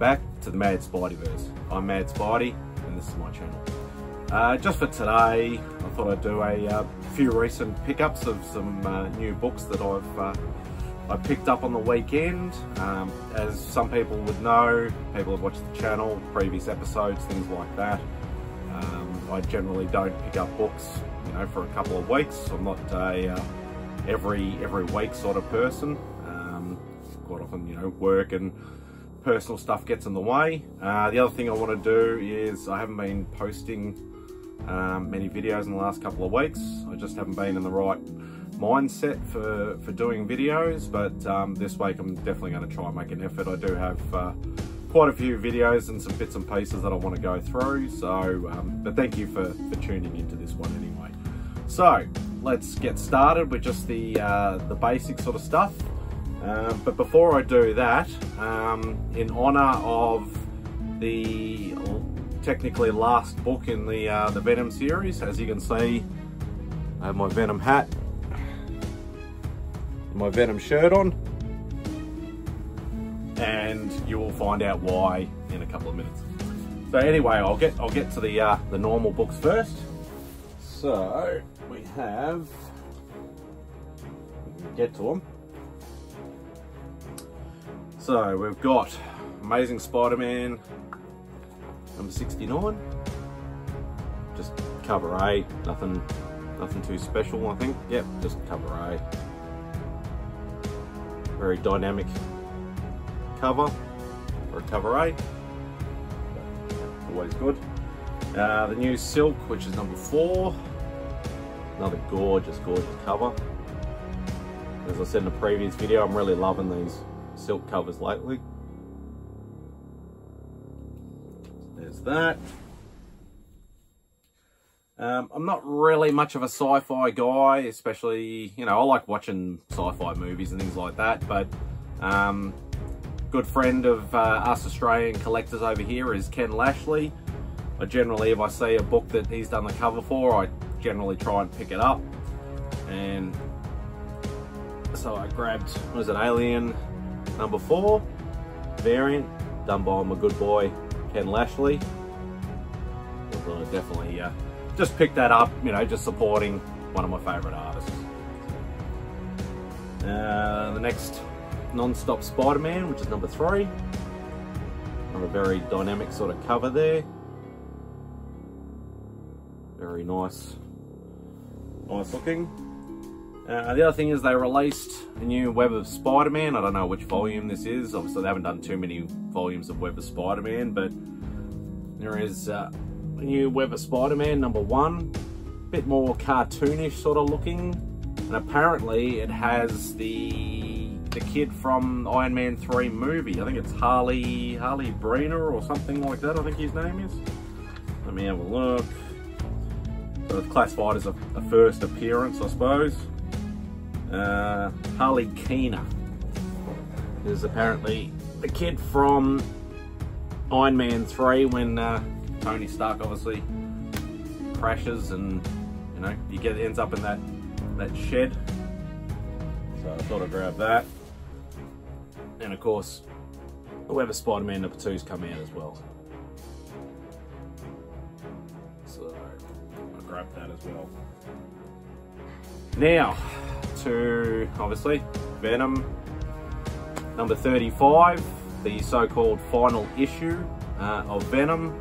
back to the Mad Spideyverse. I'm Mad Spidey and this is my channel. Uh, just for today, I thought I'd do a uh, few recent pickups of some uh, new books that I've uh, I picked up on the weekend. Um, as some people would know, people have watched the channel, previous episodes, things like that. Um, I generally don't pick up books, you know, for a couple of weeks. I'm not a uh, every every week sort of person. Um, quite often, you know, work and personal stuff gets in the way. Uh, the other thing I want to do is I haven't been posting um, many videos in the last couple of weeks. I just haven't been in the right mindset for, for doing videos, but um, this week I'm definitely going to try and make an effort. I do have uh, quite a few videos and some bits and pieces that I want to go through, so, um, but thank you for, for tuning into this one anyway. So, let's get started with just the, uh, the basic sort of stuff. Um, but before I do that, um, in honor of the technically last book in the uh, the Venom series, as you can see, I have my Venom hat, my Venom shirt on, and you will find out why in a couple of minutes. So anyway, I'll get I'll get to the uh, the normal books first. So we have get to them. So we've got Amazing Spider-Man number 69. Just cover A, nothing nothing too special I think. Yep, just cover A. Very dynamic cover for a cover A. Always good. Uh, the new Silk, which is number four. Another gorgeous, gorgeous cover. As I said in the previous video, I'm really loving these silk covers lately. There's that. Um, I'm not really much of a sci-fi guy, especially, you know, I like watching sci-fi movies and things like that, but um, good friend of uh, us Australian collectors over here is Ken Lashley. I generally, if I see a book that he's done the cover for, I generally try and pick it up. And so I grabbed, was it Alien number four variant done by my good boy Ken Lashley. I definitely uh, just picked that up, you know, just supporting one of my favorite artists. Uh, the next non-stop Spider-Man, which is number three. On a very dynamic sort of cover there. Very nice, nice looking. Uh, the other thing is they released a new Web of Spider-Man. I don't know which volume this is. Obviously, they haven't done too many volumes of Web of Spider-Man, but there is uh, a new Web of Spider-Man number one. A bit more cartoonish sort of looking. And apparently it has the the kid from Iron Man 3 movie. I think it's Harley Harley Breener or something like that, I think his name is. Let me have a look. So it's classified as a, a first appearance, I suppose uh, Harley Keener is apparently the kid from Iron Man 3 when uh, Tony Stark obviously crashes and you know he get ends up in that that shed. So I thought I'd grab that. And of course whoever Spider-Man number two's come out as well. So I grabbed that as well. Now to obviously Venom number 35, the so-called final issue uh, of Venom.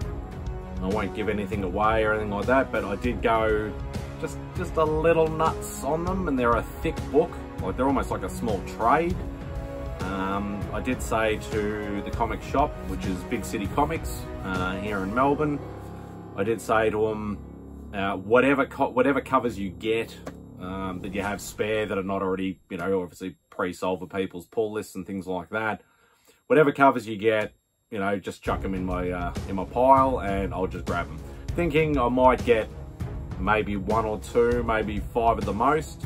I won't give anything away or anything like that, but I did go just just a little nuts on them, and they're a thick book, like they're almost like a small trade. Um, I did say to the comic shop, which is Big City Comics uh, here in Melbourne, I did say to them, uh, whatever co whatever covers you get, um, that you have spare that are not already, you know, obviously pre-sold for people's pull lists and things like that. Whatever covers you get, you know, just chuck them in my uh, in my pile and I'll just grab them. Thinking I might get maybe one or two, maybe five at the most.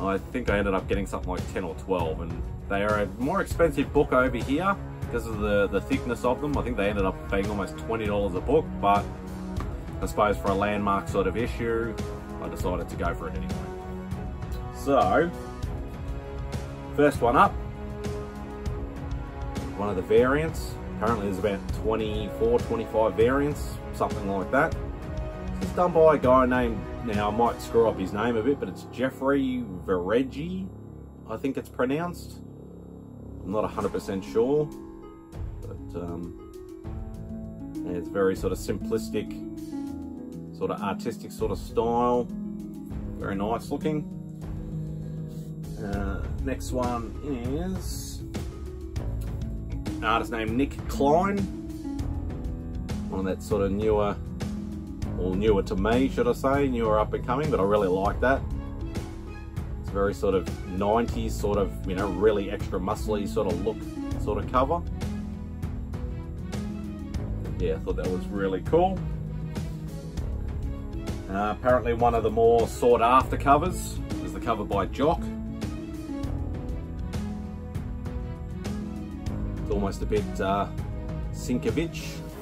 I think I ended up getting something like 10 or 12 and they are a more expensive book over here because of the, the thickness of them. I think they ended up being almost $20 a book, but I suppose for a landmark sort of issue, I decided to go for it anyway. So, first one up, one of the variants, apparently there's about 24, 25 variants, something like that. It's done by a guy named, now I might screw up his name a bit, but it's Jeffrey Veregge, I think it's pronounced. I'm not 100% sure, but um, it's very sort of simplistic, sort of artistic sort of style. Very nice looking. Uh, next one is an artist named Nic Klein. One of that sort of newer, or newer to me, should I say, newer up and coming, but I really like that. It's very sort of 90s, sort of, you know, really extra muscly sort of look, sort of cover. Yeah, I thought that was really cool. Uh, apparently one of the more sought after covers is the cover by Jock. It's almost a bit uh,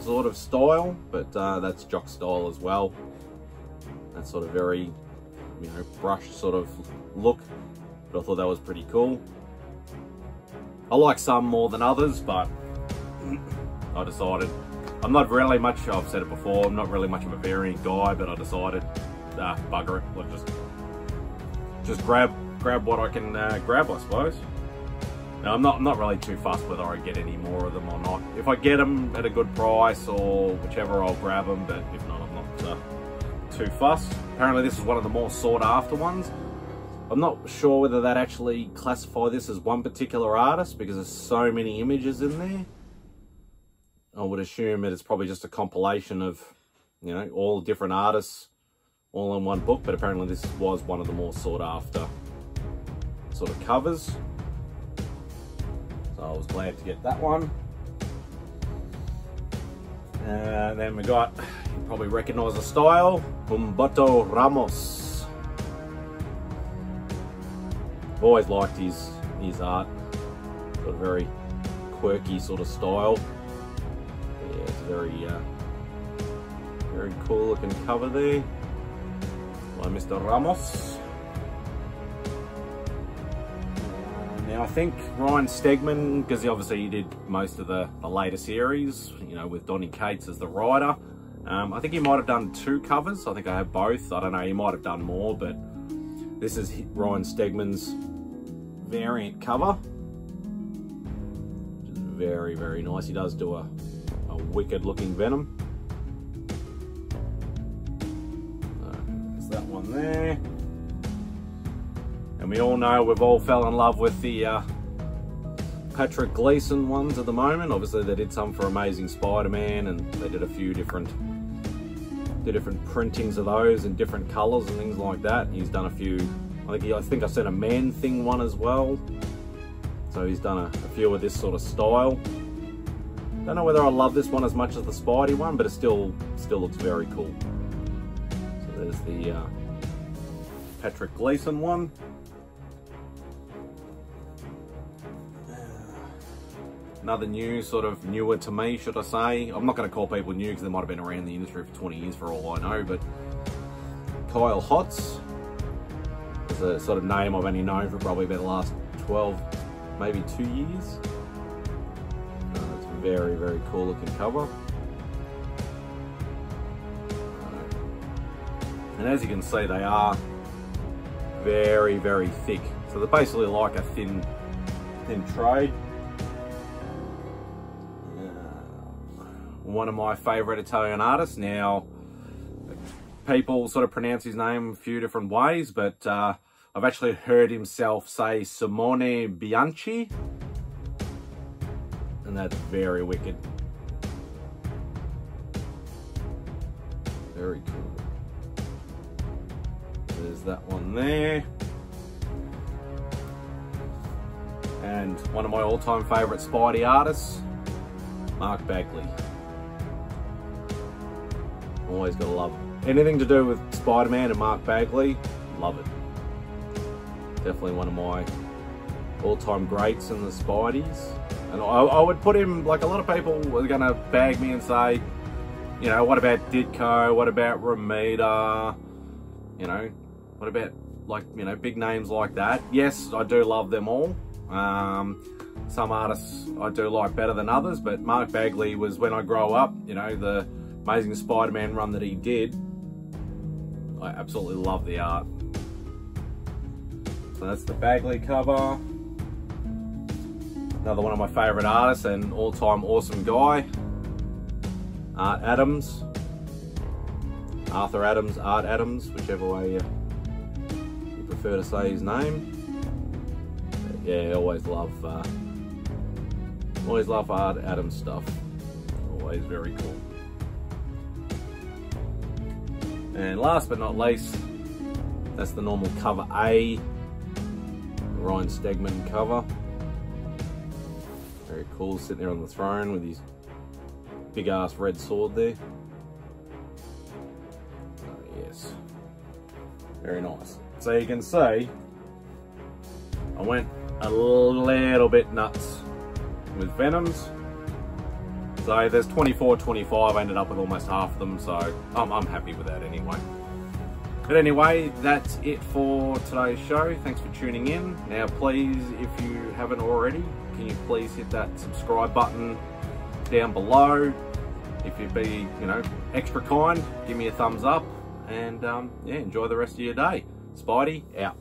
sort of style, but uh, that's Jock style as well. That sort of very, you know, brushed sort of look, but I thought that was pretty cool. I like some more than others, but I decided I'm not really much, I've said it before, I'm not really much of a variant guy, but I decided, ah, bugger it, let's just, just grab, grab what I can uh, grab, I suppose. Now, I'm not, I'm not really too fussed whether I get any more of them or not. If I get them at a good price or whichever, I'll grab them, but if not, I'm not uh, too fussed. Apparently this is one of the more sought after ones. I'm not sure whether that actually classify this as one particular artist because there's so many images in there. I would assume that it's probably just a compilation of, you know, all different artists all in one book, but apparently this was one of the more sought after sort of covers. So I was glad to get that one. And then we got, you probably recognize the style, Humberto Ramos. I've always liked his, his art, got a very quirky sort of style very, uh, very cool looking cover there by Mr. Ramos. Now I think Ryan Stegman, because obviously he did most of the, the later series, you know, with Donny Cates as the writer. Um, I think he might have done two covers. I think I have both. I don't know, he might have done more, but this is Ryan Stegman's variant cover. Which is very, very nice. He does do a wicked looking Venom. there's that one there. And we all know we've all fell in love with the uh, Patrick Gleason ones at the moment. Obviously they did some for Amazing Spider-Man and they did a few different the different printings of those in different colors and things like that. He's done a few, I think he, I think I sent a Man-Thing one as well. So he's done a, a few of this sort of style. I don't know whether I love this one as much as the Spidey one, but it still still looks very cool. So there's the uh, Patrick Gleason one. Another new, sort of newer to me, should I say. I'm not going to call people new because they might have been around the industry for 20 years for all I know, but Kyle Hotz is a sort of name I've only known for probably about the last 12, maybe two years very, very cool looking cover. And as you can see, they are very, very thick. So they're basically like a thin, thin trade. one of my favorite Italian artists. Now, people sort of pronounce his name a few different ways, but uh, I've actually heard himself say Simone Bianchi that's very wicked. Very cool. There's that one there. And one of my all-time favourite Spidey artists, Mark Bagley. Always gotta love. Anything to do with Spider-Man and Mark Bagley, love it. Definitely one of my all-time greats in the Spideys. And I, I, would put him, like a lot of people were going to bag me and say, you know, what about Ditko? What about Romita? You know, what about like, you know, big names like that? Yes, I do love them all. Um, some artists I do like better than others, but Mark Bagley was when I grow up, you know, the Amazing Spider-Man run that he did. I absolutely love the art. So that's the Bagley cover. Another one of my favourite artists and all-time awesome guy, Art Adams. Arthur Adams, Art Adams, whichever way you, you prefer to say his name. But yeah, always love, uh, always love Art Adams stuff. Always very cool. And last but not least, that's the normal cover A, Ryan Stegman cover. Cool, sitting there on the throne with his big ass red sword there. Oh, yes. Very nice. So you can see, I went a little bit nuts with Venoms. So there's 24, 25, I ended up with almost half of them, so I'm, I'm happy with that anyway. But anyway, that's it for today's show. Thanks for tuning in. Now please, if you haven't already, can you please hit that subscribe button down below. If you'd be, you know, extra kind, give me a thumbs up and um, yeah, enjoy the rest of your day. Spidey, out.